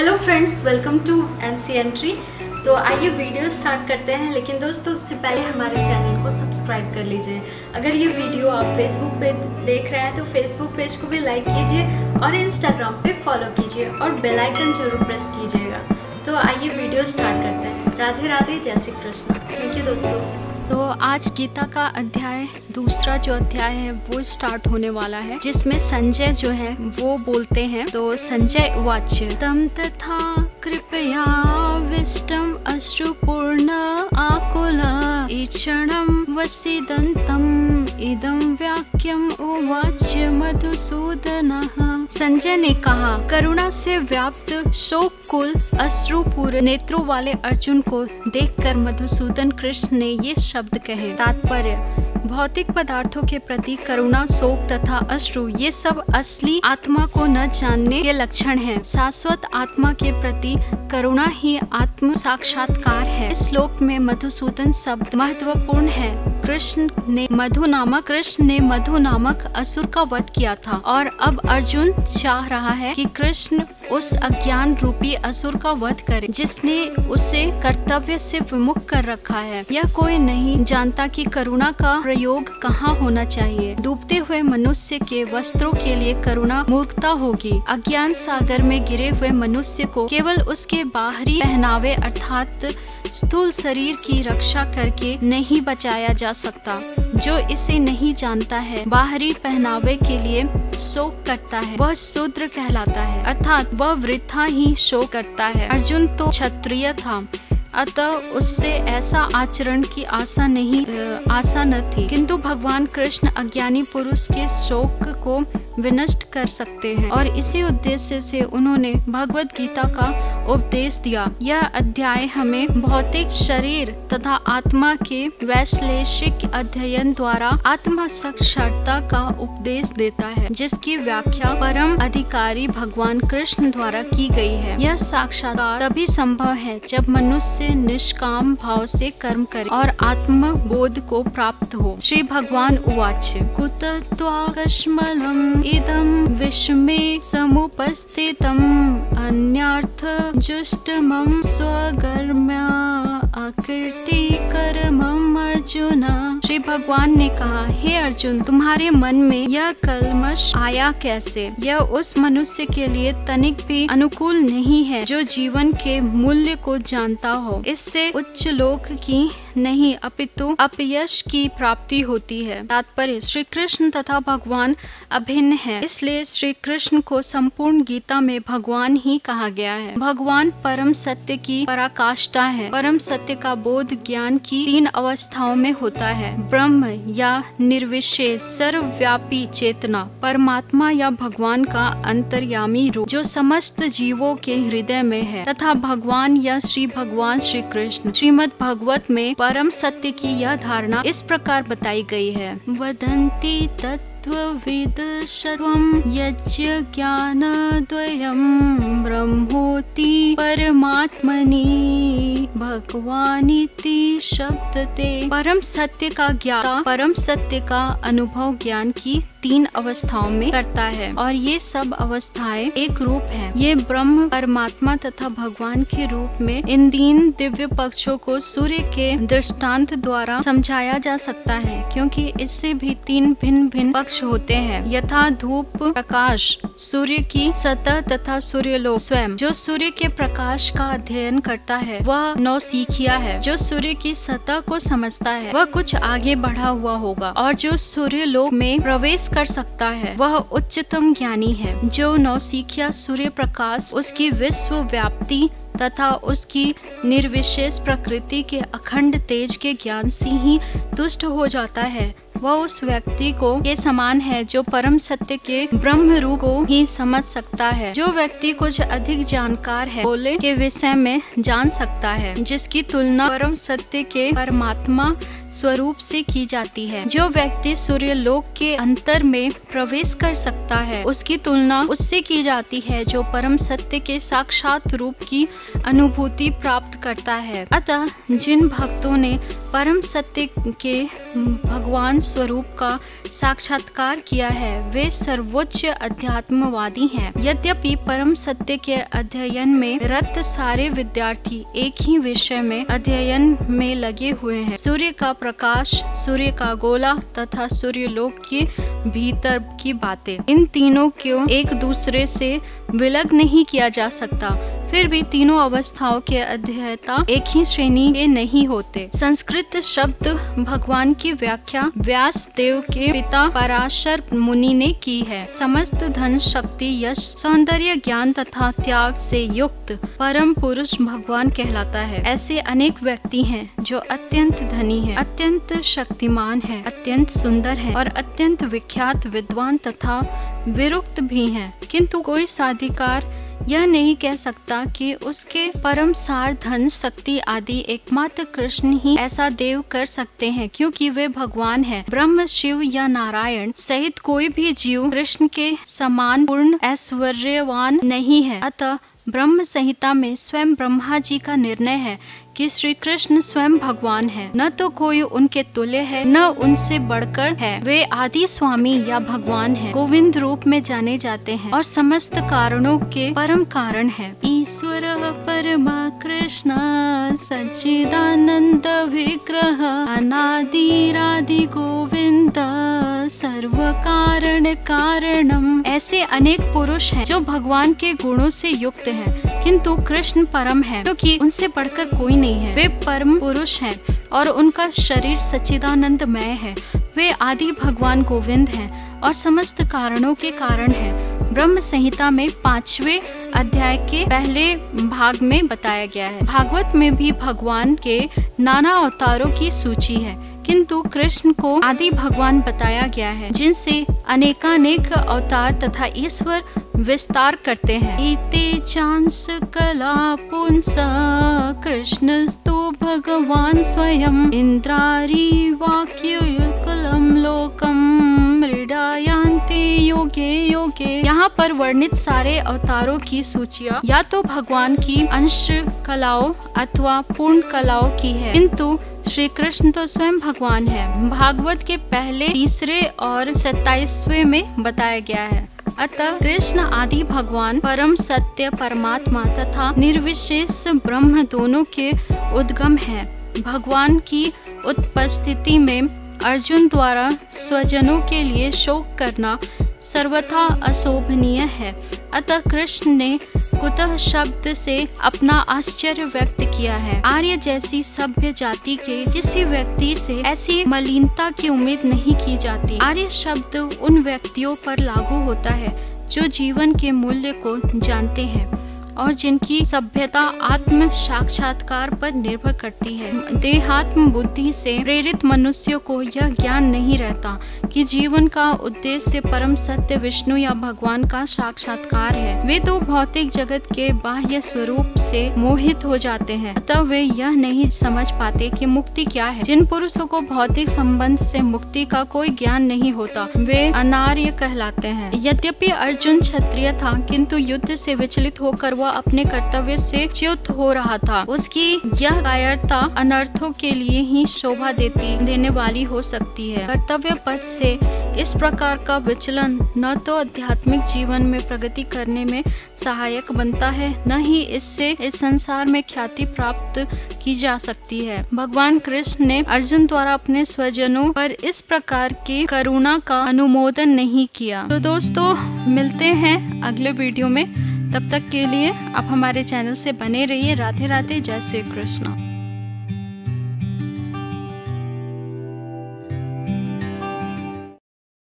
Hello friends welcome to N C entry तो आइए video start करते हैं, लेकिन दोस्तों, उससे पहले हमारे चैनल को सब्सक्राइब कर लीजिए। अगर ये वीडियो आप फेसबुक पे देख रहे हैं तो फेसबुक पेज को भी लाइक कीजिए और इंस्टाग्राम पे फॉलो कीजिए और बेल आइकन ज़रूर प्रेस कीजिएगा। तो आइए वीडियो स्टार्ट करते हैं। राधे राधे जय श्री कृष्ण। थैंक यू दोस्तों। तो आज गीता का अध्याय, दूसरा जो अध्याय है, वो स्टार्ट होने वाला है, जिसमें संजय जो है, वो बोलते हैं। तो संजय वाच्य, तम तथा कृपया विष्टम अश्रुपूर्ण आकुल ईक्षणम वसीदंतम इदम वाक्यम उवाच्य मधुसूदन। संजय ने कहा, करुणा से व्याप्त शोक कुल अश्रुपूर्ण नेत्रों वाले अर्जुन को देखकर मधुसूदन कृष्ण ने ये शब्द कहे, तात्पर्य, भौतिक पदार्थों के प्रति करुणा, शोक तथा अश्रु, ये सब असली आत्मा को न जानने के लक्षण हैं। शाश्वत आत्मा के प्रति करुणा ही आत्म साक्षात्कार है इस श्लोक में मधुसूदन शब्द महत्वपूर्ण है कृष्ण ने मधु नामक कृष्ण ने मधु नामक असुर का वध किया था। और अब अर्जुन चाह रहा है कि कृष्ण उस अज्ञान रूपी असुर का वध करे, जिसने उसे कर्तव्य से विमुख कर रखा है। यह कोई नहीं जानता कि करुणा का प्रयोग कहाँ होना चाहिए। डूबते हुए मनुष्य के वस्त्रों के लिए करुणा मूर्खता होगी। अज्ञान सागर में गिरे हुए मनुष्य को केवल उसके बाहरी पहनावे अर्थात स्थूल शरीर की रक्षा करके नहीं बचाया जा सकता। जो इसे नहीं जानता है, बाहरी पहनावे के लिए शोक करता है। वह शूद्र कहलाता है, अर्थात वह वृद्धा ही शोक करता है। अर्जुन तो क्षत्रिय था, अतः उससे ऐसा आचरण की आशा नहीं आशा न थी। किंतु भगवान कृष्ण अज्ञानी पुरुष के शोक को विनष्ट कर सकते हैं और इसी उद्देश्य से उन्होंने भगवत गीता का उपदेश दिया। यह अध्याय हमें भौतिक शरीर तथा आत्मा के वैश्लेषिक अध्ययन द्वारा आत्म साक्षरता का उपदेश देता है, जिसकी व्याख्या परम अधिकारी भगवान कृष्ण द्वारा की गई है। यह साक्षात्कार तभी संभव है जब मनुष्य निष्काम भाव से कर्म करे और आत्म बोध को प्राप्त हो। श्री भगवान उवाच। कुतत्वाकश्मलम इदम विषमे समुपस्थितम अन्यार्थ जुष्टमं स्वगर्म्या आकृति कर्मम अर्जुन। श्री भगवान ने कहा, हे अर्जुन, तुम्हारे मन में यह कलमश आया कैसे? यह उस मनुष्य के लिए तनिक भी अनुकूल नहीं है, जो जीवन के मूल्य को जानता हो। इससे उच्च लोक की नहीं, अपितु अपयश की प्राप्ति होती है। तात्पर्य श्री कृष्ण तथा भगवान अभिन्न है। इसलिए श्री कृष्ण को संपूर्ण गीता में भगवान ही कहा गया है। भगवान परम सत्य की पराकाष्ठा है। परम सत्य का बोध ज्ञान की तीन अवस्थाओं में होता है। ब्रह्म या निर्विशेष, सर्वव्यापी चेतना, परमात्मा या भगवान का अंतर्यामी रूप, जो समस्त जीवों के हृदय में है। तथा भगवान या श्री भगवान श्री कृष्ण श्रीमद भगवत में परम सत्य की यह धारणा इस प्रकार बताई गई है। वदंती तत् यज्ञ ज्ञानद्वयं ब्रह्मोति परमात्मनि भगवानिति शब्दते। परम सत्य का ज्ञान, परम सत्य का अनुभव ज्ञान की तीन अवस्थाओं में करता है। और ये सब अवस्थाएँ एक रूप है। ये ब्रह्म, परमात्मा तथा भगवान के रूप में इन तीन दिव्य पक्षों को सूर्य के दृष्टांत द्वारा समझाया जा सकता है, क्योंकि इससे भी तीन भिन्न भिन्न पक्ष होते हैं। यथा धूप, प्रकाश, सूर्य की सतह तथा सूर्य लोक स्वयं। जो सूर्य के प्रकाश का अध्ययन करता है, वह नौसिखिया है। जो सूर्य की सतह को समझता है, वह कुछ आगे बढ़ा हुआ होगा। और जो सूर्य लोक में प्रवेश कर सकता है। वह उच्चतम ज्ञानी है, जो नौसिखिया सूर्य प्रकाश उसकी विश्व व्याप्ति तथा उसकी निर्विशेष प्रकृति के अखंड तेज के ज्ञान से ही तुष्ट हो जाता है। वह उस व्यक्ति को के समान है जो परम सत्य के ब्रह्म रूप को ही समझ सकता है। जो व्यक्ति कुछ अधिक जानकार है, बोले के विषय में जान सकता है, जिसकी तुलना परम सत्य के परमात्मा स्वरूप से की जाती है। जो व्यक्ति सूर्य लोक के अंतर में प्रवेश कर सकता है, उसकी तुलना उससे की जाती है जो परम सत्य के साक्षात रूप की अनुभूति प्राप्त करता है। अतः जिन भक्तों ने परम सत्य के भगवान स्वरूप का साक्षात्कार किया है। वे सर्वोच्च अध्यात्मवादी हैं। यद्यपि परम सत्य के अध्ययन में रत सारे विद्यार्थी एक ही विषय में अध्ययन में लगे हुए हैं। सूर्य का प्रकाश, सूर्य का गोला तथा सूर्य लोक के भीतर की बातें। इन तीनों को एक दूसरे से विलग नहीं किया जा सकता। फिर भी तीनों अवस्थाओं के अध्ययता एक ही श्रेणी के नहीं होते। संस्कृत शब्द भगवान की व्याख्या व्यास देव के पिता पराशर मुनि ने की है। समस्त धन शक्ति यश सौंदर्य ज्ञान तथा त्याग से युक्त परम पुरुष भगवान कहलाता है। ऐसे अनेक व्यक्ति हैं जो अत्यंत धनी है, अत्यंत शक्तिमान है, अत्यंत सुंदर है और अत्यंत विख्यात विद्वान तथा विरुक्त भी हैं। किंतु कोई साधिकार यह नहीं कह सकता कि उसके परम सार, धन, शक्ति आदि एकमात्र कृष्ण ही ऐसा देव कर सकते हैं, क्योंकि वे भगवान हैं। ब्रह्म, शिव या नारायण सहित कोई भी जीव कृष्ण के समान पूर्ण, ऐश्वर्यवान नहीं है। अतः ब्रह्म संहिता में स्वयं ब्रह्मा जी का निर्णय है कि श्री कृष्ण स्वयं भगवान है। न तो कोई उनके तुल्य है, न उनसे बढ़कर है। वे आदि स्वामी या भगवान है। गोविंद रूप में जाने जाते हैं और समस्त कारणों के परम कारण है। ईश्वर परमा कृष्ण, सच्चिदानंद विग्रह, अनादिरादि गोविंद सर्व कारण कारणम। ऐसे अनेक पुरुष हैं जो भगवान के गुणों से युक्त हैं, किंतु कृष्ण परम है, क्योंकि उनसे बढ़कर कोई नहीं। है। वे परम पुरुष हैं और उनका शरीर सच्चिदानंदमय है। वे आदि भगवान गोविंद हैं और समस्त कारणों के कारण हैं। ब्रह्म संहिता में पांचवे अध्याय के पहले भाग में बताया गया है। भागवत में भी भगवान के नाना अवतारों की सूची है, किंतु कृष्ण को आदि भगवान बताया गया है, जिनसे अनेकानेक अवतार तथा ईश्वर विस्तार करते हैं। इति चांस कला पुंस कृष्णस्तु भगवान स्वयं। इंद्रारी वाक्युकुलम लोकम योगे योगे। यहाँ पर वर्णित सारे अवतारों की सूचिया, या तो भगवान की अंश कलाओं अथवा पूर्ण कलाओं की है। किंतु श्री कृष्ण तो स्वयं भगवान है। भागवत के पहले, तीसरे और सत्ताईसवे में बताया गया है। अतः कृष्ण आदि भगवान परम सत्य, परमात्मा तथा निर्विशेष ब्रह्म दोनों के उद्गम है। भगवान की उपस्थिति में अर्जुन द्वारा स्वजनों के लिए शोक करना सर्वथा अशोभनीय है। अतः कृष्ण ने कुतः शब्द से अपना आश्चर्य व्यक्त किया है। आर्य जैसी सभ्य जाति के किसी व्यक्ति से ऐसी मलिनता की उम्मीद नहीं की जाती। आर्य शब्द उन व्यक्तियों पर लागू होता है, जो जीवन के मूल्य को जानते हैं। और जिनकी सभ्यता आत्म साक्षात्कार पर निर्भर करती है। देहात्म बुद्धि से प्रेरित मनुष्य को यह ज्ञान नहीं रहता कि जीवन का उद्देश्य परम सत्य विष्णु या भगवान का साक्षात्कार है। वे तो भौतिक जगत के बाह्य स्वरूप से मोहित हो जाते हैं। अतः वे यह नहीं समझ पाते कि मुक्ति क्या है। जिन पुरुषों को भौतिक संबंध से मुक्ति का कोई ज्ञान नहीं होता, वे अनार्य कहलाते हैं। यद्यपि अर्जुन क्षत्रिय था, किंतु युद्ध से विचलित होकर वह अपने कर्तव्य से च्युत हो रहा था। उसकी यह कायरता अनर्थों के लिए ही शोभा देती, देने वाली हो सकती है। कर्तव्य पद से इस प्रकार का विचलन न तो आध्यात्मिक जीवन में प्रगति करने में सहायक बनता है, न ही इससे इस संसार में ख्याति प्राप्त की जा सकती है। भगवान कृष्ण ने अर्जुन द्वारा अपने स्वजनों पर इस प्रकार की करुणा का अनुमोदन नहीं किया। तो दोस्तों, मिलते हैं अगले वीडियो में। तब तक के लिए आप हमारे चैनल से बने रहिए। राधे राधे जय श्री कृष्ण।